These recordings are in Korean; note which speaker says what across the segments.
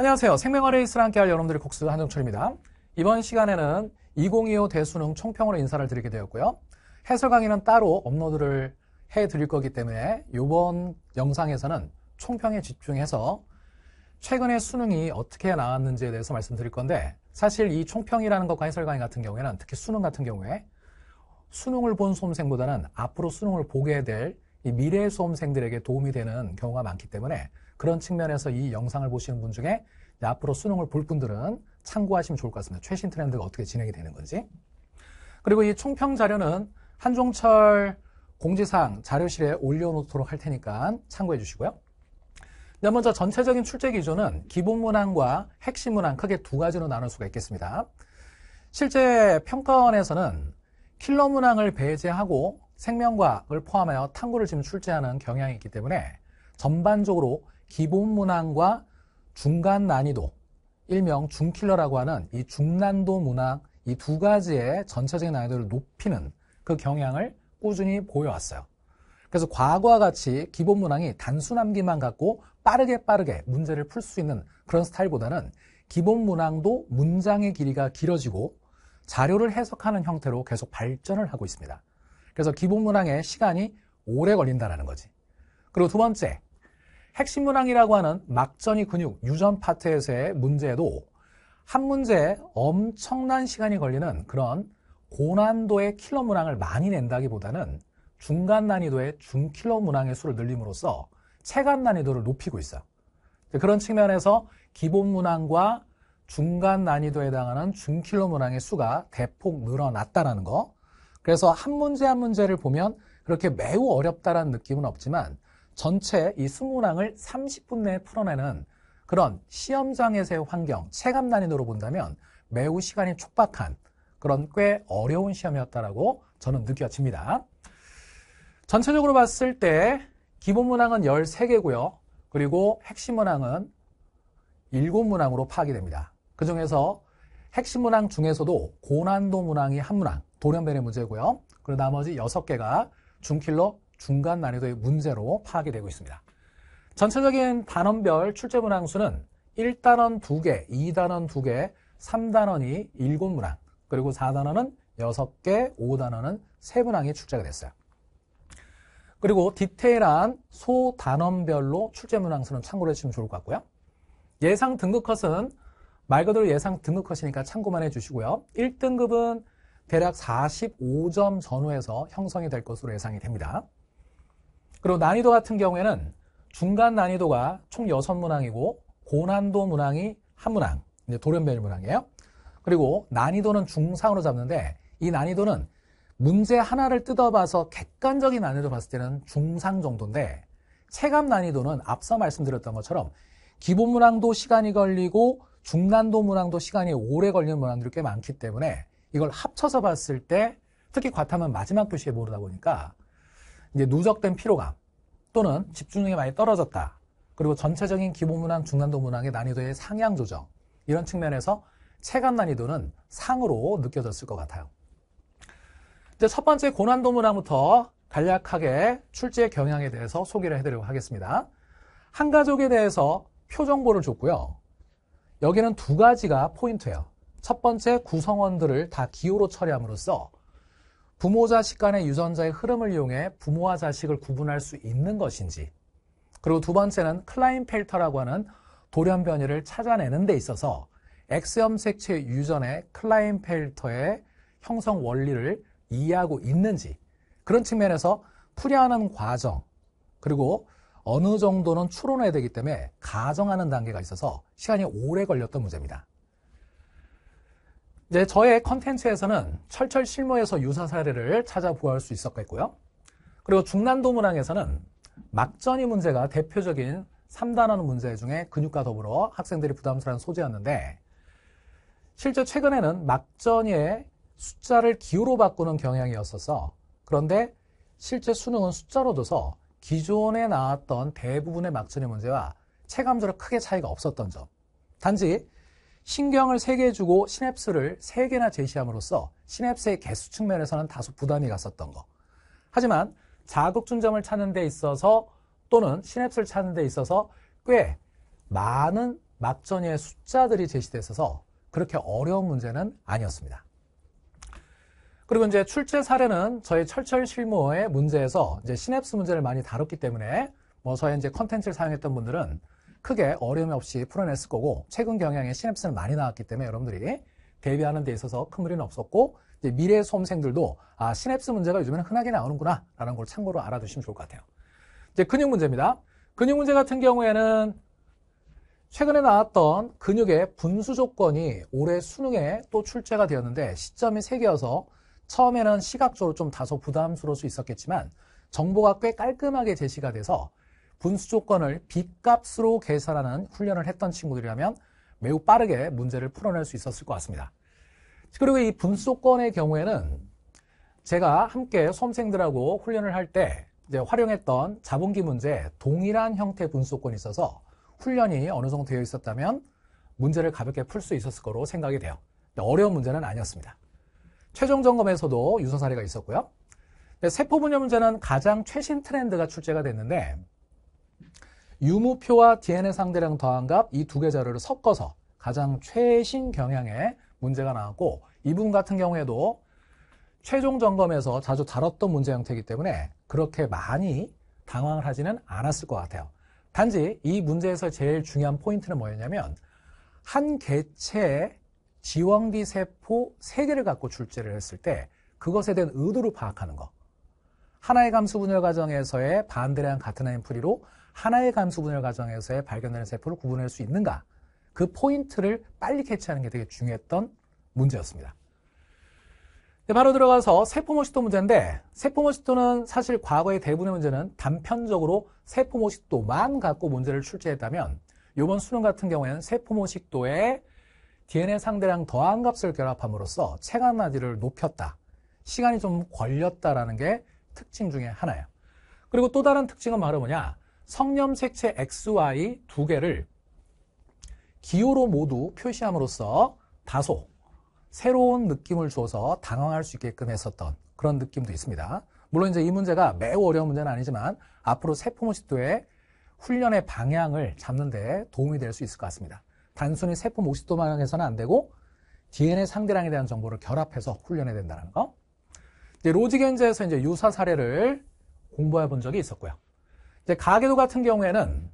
Speaker 1: 안녕하세요. 생명어레이스랑 함께할 여러분들의 국수 한정철입니다. 이번 시간에는 2025 대수능 총평으로 인사를 드리게 되었고요. 해설 강의는 따로 업로드를 해드릴 거기 때문에 이번 영상에서는 총평에 집중해서 최근에 수능이 어떻게 나왔는지에 대해서 말씀드릴 건데 사실 이 총평이라는 것과 해설 강의 같은 경우에는 특히 수능 같은 경우에 수능을 본 수험생보다는 앞으로 수능을 보게 될이 미래 수험생들에게 도움이 되는 경우가 많기 때문에 그런 측면에서 이 영상을 보시는 분 중에 앞으로 수능을 볼 분들은 참고하시면 좋을 것 같습니다. 최신 트렌드가 어떻게 진행이 되는 건지. 그리고 이 총평 자료는 한종철 공지사항 자료실에 올려놓도록 할 테니까 참고해 주시고요. 먼저 전체적인 출제 기준은 기본 문항과 핵심 문항 크게 두 가지로 나눌 수가 있겠습니다. 실제 평가원에서는 킬러 문항을 배제하고 생명과학을 포함하여 탐구를 지금 출제하는 경향이 있기 때문에 전반적으로 기본 문항과 중간 난이도, 일명 중킬러라고 하는 이 중난도 문항 이 두 가지의 전체적인 난이도를 높이는 그 경향을 꾸준히 보여왔어요. 그래서 과거와 같이 기본 문항이 단순 암기만 갖고 빠르게 빠르게 문제를 풀 수 있는 그런 스타일보다는 기본 문항도 문장의 길이가 길어지고 자료를 해석하는 형태로 계속 발전을 하고 있습니다. 그래서 기본 문항에 시간이 오래 걸린다는 거지. 그리고 두 번째, 핵심 문항이라고 하는 막전이 근육 유전 파트에서의 문제도 한 문제에 엄청난 시간이 걸리는 그런 고난도의 킬러 문항을 많이 낸다기보다는 중간 난이도의 중킬러 문항의 수를 늘림으로써 체감 난이도를 높이고 있어요. 그런 측면에서 기본 문항과 중간 난이도에 해당하는 중킬러 문항의 수가 대폭 늘어났다는 거. 그래서 한 문제 한 문제를 보면 그렇게 매우 어렵다라는 느낌은 없지만 전체 이 수문항을 30분 내에 풀어내는 그런 시험장에서의 환경, 체감 난이도로 본다면 매우 시간이 촉박한 그런 꽤 어려운 시험이었다라고 저는 느껴집니다. 전체적으로 봤을 때 기본 문항은 13개고요. 그리고 핵심 문항은 7문항으로 파악이 됩니다. 그 중에서 핵심 문항 중에서도 고난도 문항이 한 문항, 돌연변의 문제고요. 그리고 나머지 6개가 중킬러 중간 난이도의 문제로 파악이 되고 있습니다. 전체적인 단원별 출제 문항 수는 1단원 2개, 2단원 2개, 3단원이 7문항, 그리고 4단원은 6개, 5단원은 3문항이 출제가 됐어요. 그리고 디테일한 소단원별로 출제 문항 수는 참고를 해주시면 좋을 것 같고요. 예상 등급 컷은 말 그대로 예상 등급 컷이니까 참고만 해주시고요. 1등급은 대략 45점 전후에서 형성이 될 것으로 예상이 됩니다. 그리고 난이도 같은 경우에는 중간 난이도가 총 6문항이고 고난도 문항이 한 문항, 이제 돌연변 문항이에요. 그리고 난이도는 중상으로 잡는데 이 난이도는 문제 하나를 뜯어봐서 객관적인 난이도 봤을 때는 중상 정도인데 체감 난이도는 앞서 말씀드렸던 것처럼 기본 문항도 시간이 걸리고 중난도 문항도 시간이 오래 걸리는 문항들이 꽤 많기 때문에 이걸 합쳐서 봤을 때 특히 과탐은 마지막 교시에 모르다 보니까 이제 누적된 피로감 또는 집중력이 많이 떨어졌다. 그리고 전체적인 기본 문항, 중난도 문항의 난이도의 상향 조정 이런 측면에서 체감 난이도는 상으로 느껴졌을 것 같아요. 이제 첫 번째 고난도 문항부터 간략하게 출제 경향에 대해서 소개를 해드리도록 하겠습니다. 한 가족에 대해서 표 정보를 줬고요. 여기는 두 가지가 포인트예요. 첫 번째 구성원들을 다 기호로 처리함으로써 부모 자식 간의 유전자의 흐름을 이용해 부모와 자식을 구분할 수 있는 것인지 그리고 두 번째는 클라인펠터라고 하는 돌연 변이를 찾아내는 데 있어서 X염색체 유전의 클라인펠터의 형성 원리를 이해하고 있는지 그런 측면에서 풀이하는 과정 그리고 어느 정도는 추론해야 되기 때문에 가정하는 단계가 있어서 시간이 오래 걸렸던 문제입니다. 이제 저의 컨텐츠에서는 철철 실무에서 유사 사례를 찾아 보아할 수 있었겠고요. 그리고 중난도 문항에서는 막전이 문제가 대표적인 3단원 문제 중에 근육과 더불어 학생들이 부담스러운 소재였는데 실제 최근에는 막전의 숫자를 기호로 바꾸는 경향이었어서 그런데 실제 수능은 숫자로 둬서 기존에 나왔던 대부분의 막전의 문제와 체감적으로 크게 차이가 없었던 점. 단지 신경을 3개 주고 시냅스를 3개나 제시함으로써 시냅스의 개수 측면에서는 다소 부담이 갔었던 거. 하지만 자극중점을 찾는 데 있어서 또는 시냅스를 찾는 데 있어서 꽤 많은 막전의 숫자들이 제시돼 있어서 그렇게 어려운 문제는 아니었습니다. 그리고 이제 출제 사례는 저희 철철 실무의 문제에서 이제 시냅스 문제를 많이 다뤘기 때문에 뭐 저희 이제 컨텐츠를 사용했던 분들은 크게 어려움 없이 풀어냈을 거고 최근 경향에 시냅스는 많이 나왔기 때문에 여러분들이 대비하는 데 있어서 큰 무리는 없었고 미래 수험생들도 아 시냅스 문제가 요즘에는 흔하게 나오는구나 라는 걸 참고로 알아두시면 좋을 것 같아요. 이제 근육 문제입니다. 근육 문제 같은 경우에는 최근에 나왔던 근육의 분수 조건이 올해 수능에 또 출제가 되었는데 시점이 세 개여서 처음에는 시각적으로 좀 다소 부담스러울 수 있었겠지만 정보가 꽤 깔끔하게 제시가 돼서 분수 조건을 빗값으로 계산하는 훈련을 했던 친구들이라면 매우 빠르게 문제를 풀어낼 수 있었을 것 같습니다. 그리고 이 분수 조건의 경우에는 제가 함께 수험생들하고 훈련을 할 때 활용했던 자본기 문제 동일한 형태 분수 조건이 있어서 훈련이 어느 정도 되어 있었다면 문제를 가볍게 풀 수 있었을 거로 생각이 돼요. 어려운 문제는 아니었습니다. 최종 점검에서도 유서 사례가 있었고요. 세포 분열 문제는 가장 최신 트렌드가 출제가 됐는데 유무표와 DNA 상대량 더한 값 이 두 개 자료를 섞어서 가장 최신 경향의 문제가 나왔고 이 부분 같은 경우에도 최종 점검에서 자주 다뤘던 문제 형태이기 때문에 그렇게 많이 당황을 하지는 않았을 것 같아요. 단지 이 문제에서 제일 중요한 포인트는 뭐였냐면 한 개체의 G1기 세포 3개를 갖고 출제를 했을 때 그것에 대한 의도를 파악하는 것. 하나의 감수 분열 과정에서의 반대량 같은 라인 풀이로 하나의 감수 분열 과정에서의 발견되는 세포를 구분할 수 있는가. 그 포인트를 빨리 캐치하는 게 되게 중요했던 문제였습니다. 네, 바로 들어가서 세포모식도 문제인데 세포모식도는 사실 과거의 대부분의 문제는 단편적으로 세포모식도만 갖고 문제를 출제했다면 이번 수능 같은 경우에는 세포모식도의 DNA 상대량 더한 값을 결합함으로써 체감 나지를 높였다. 시간이 좀 걸렸다라는 게 특징 중에 하나예요. 그리고 또 다른 특징은 바로 뭐냐? 성념 색채 XY 두 개를 기호로 모두 표시함으로써 다소 새로운 느낌을 줘서 당황할 수 있게끔 했었던 그런 느낌도 있습니다. 물론 이제 이 문제가 매우 어려운 문제는 아니지만 앞으로 세포모식도의 훈련의 방향을 잡는 데 도움이 될 수 있을 것 같습니다. 단순히 세포 모식도만 해서는 안 되고 DNA 상대량에 대한 정보를 결합해서 훈련해야 된다는 거. 이제 로직엔즈에서 이제 유사 사례를 공부해 본 적이 있었고요. 이제 가계도 같은 경우에는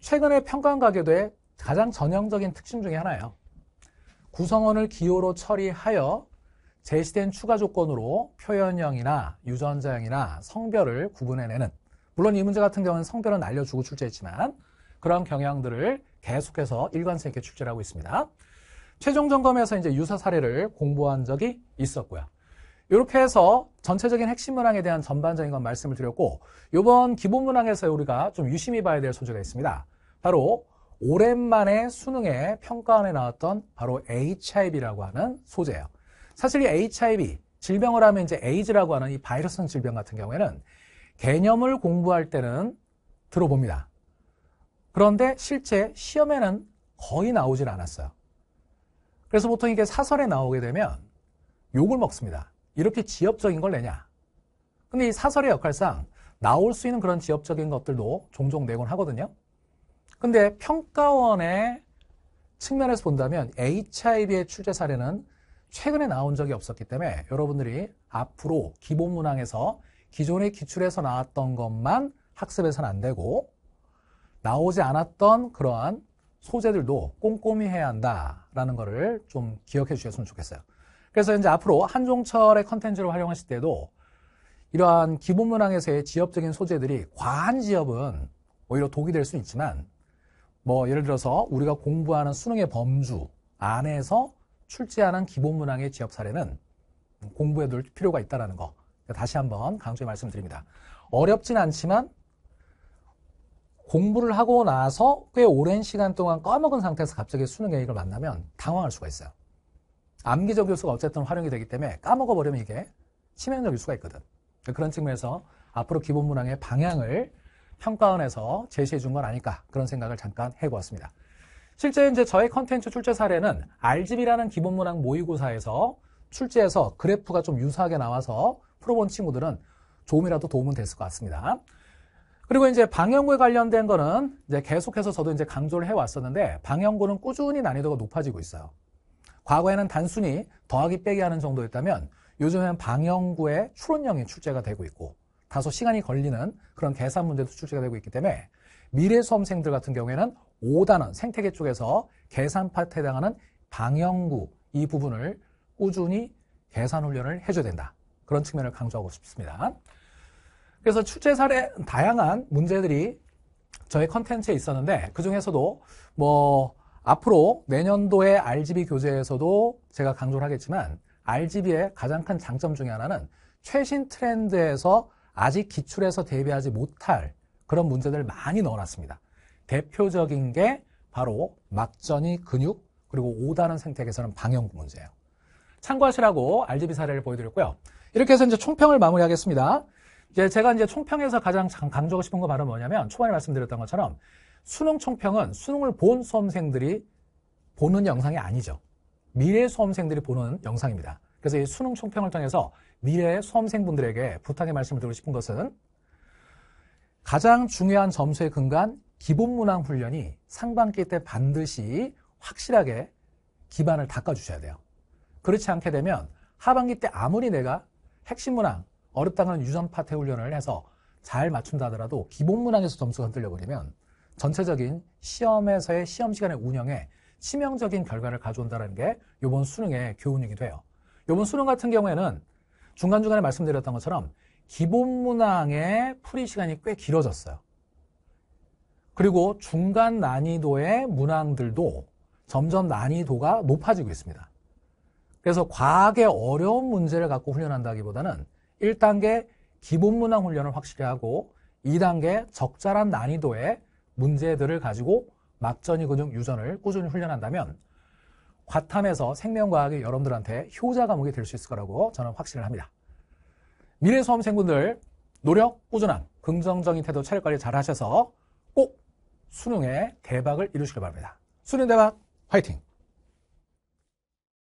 Speaker 1: 최근에 평가한 가계도의 가장 전형적인 특징 중에 하나예요. 구성원을 기호로 처리하여 제시된 추가 조건으로 표현형이나 유전자형이나 성별을 구분해내는 물론 이 문제 같은 경우는 성별은 알려주고 출제했지만 그런 경향들을 계속해서 일관성 있게 출제를 하고 있습니다. 최종 점검에서 이제 유사 사례를 공부한 적이 있었고요. 이렇게 해서 전체적인 핵심 문항에 대한 전반적인 건 말씀을 드렸고 이번 기본 문항에서 우리가 좀 유심히 봐야 될 소재가 있습니다. 바로 오랜만에 수능에 평가원에 나왔던 바로 HIV라고 하는 소재예요. 사실 이 HIV 질병을 하면 이제 에이즈라고 하는 이 바이러스성 질병 같은 경우에는 개념을 공부할 때는 들어봅니다. 그런데 실제 시험에는 거의 나오질 않았어요. 그래서 보통 이게 사설에 나오게 되면 욕을 먹습니다. 이렇게 지엽적인 걸 내냐. 근데 이 사설의 역할상 나올 수 있는 그런 지엽적인 것들도 종종 내곤 하거든요. 근데 평가원의 측면에서 본다면 HIV의 출제 사례는 최근에 나온 적이 없었기 때문에 여러분들이 앞으로 기본 문항에서 기존에 기출해서 나왔던 것만 학습해서는 안 되고 나오지 않았던 그러한 소재들도 꼼꼼히 해야 한다라는 것을 좀 기억해 주셨으면 좋겠어요. 그래서 이제 앞으로 한종철의 컨텐츠를 활용하실 때도 이러한 기본 문항에서의 지엽적인 소재들이 과한 지엽은 오히려 독이 될 수 있지만 뭐 예를 들어서 우리가 공부하는 수능의 범주 안에서 출제하는 기본 문항의 지엽 사례는 공부해 둘 필요가 있다는 거 다시 한번 강조해 말씀드립니다. 어렵진 않지만 공부를 하고 나서 꽤 오랜 시간 동안 까먹은 상태에서 갑자기 수능에 이걸 만나면 당황할 수가 있어요. 암기적 요소가 어쨌든 활용이 되기 때문에 까먹어버리면 이게 치명적일 수가 있거든. 그런 측면에서 앞으로 기본 문항의 방향을 평가원에서 제시해 준 건 아닐까 그런 생각을 잠깐 해보았습니다. 실제 이제 저의 컨텐츠 출제 사례는 RGB라는 기본 문항 모의고사에서 출제해서 그래프가 좀 유사하게 나와서 풀어본 친구들은 조금이라도 도움은 됐을 것 같습니다. 그리고 이제 방영구에 관련된 거는 이제 계속해서 저도 이제 강조를 해왔었는데 방영구는 꾸준히 난이도가 높아지고 있어요. 과거에는 단순히 더하기 빼기 하는 정도였다면 요즘엔 방영구의 추론형이 출제가 되고 있고 다소 시간이 걸리는 그런 계산 문제도 출제가 되고 있기 때문에 미래 수험생들 같은 경우에는 5단원 생태계 쪽에서 계산 파트에 해당하는 방영구 이 부분을 꾸준히 계산 훈련을 해줘야 된다. 그런 측면을 강조하고 싶습니다. 그래서 출제 사례 다양한 문제들이 저의 컨텐츠에 있었는데 그 중에서도 뭐 앞으로 내년도에 RGB 교재에서도 제가 강조를 하겠지만 RGB의 가장 큰 장점 중에 하나는 최신 트렌드에서 아직 기출에서 대비하지 못할 그런 문제들을 많이 넣어놨습니다. 대표적인 게 바로 막전이 근육 그리고 5단원 생태계에서는 방영구 문제예요. 참고하시라고 RGB 사례를 보여드렸고요. 이렇게 해서 이제 총평을 마무리하겠습니다. 이제 제가 이제 총평에서 가장 강조하고 싶은 거 바로 뭐냐면 초반에 말씀드렸던 것처럼 수능 총평은 수능을 본 수험생들이 보는 영상이 아니죠. 미래 수험생들이 보는 영상입니다. 그래서 이 수능 총평을 통해서 미래 수험생분들에게 부탁의 말씀을 드리고 싶은 것은 가장 중요한 점수에 근간 기본 문항 훈련이 상반기 때 반드시 확실하게 기반을 닦아주셔야 돼요. 그렇지 않게 되면 하반기 때 아무리 내가 핵심 문항, 어렵다는 유전 파트 훈련을 해서 잘 맞춘다 하더라도 기본 문항에서 점수가 흔들려 버리면 전체적인 시험에서의 시험 시간의 운영에 치명적인 결과를 가져온다는 게 이번 수능의 교훈이기도 해요. 이번 수능 같은 경우에는 중간중간에 말씀드렸던 것처럼 기본 문항의 풀이 시간이 꽤 길어졌어요. 그리고 중간 난이도의 문항들도 점점 난이도가 높아지고 있습니다. 그래서 과하게 어려운 문제를 갖고 훈련한다기보다는 1단계 기본 문항 훈련을 확실히 하고 2단계 적절한 난이도의 문제들을 가지고 막전이 근육 유전을 꾸준히 훈련한다면 과탐에서 생명과학이 여러분들한테 효자 과목이 될 수 있을 거라고 저는 확신을 합니다. 미래 수험생분들 노력, 꾸준함, 긍정적인 태도, 체력 관리 잘 하셔서 꼭 수능에 대박을 이루시길 바랍니다. 수능 대박 화이팅!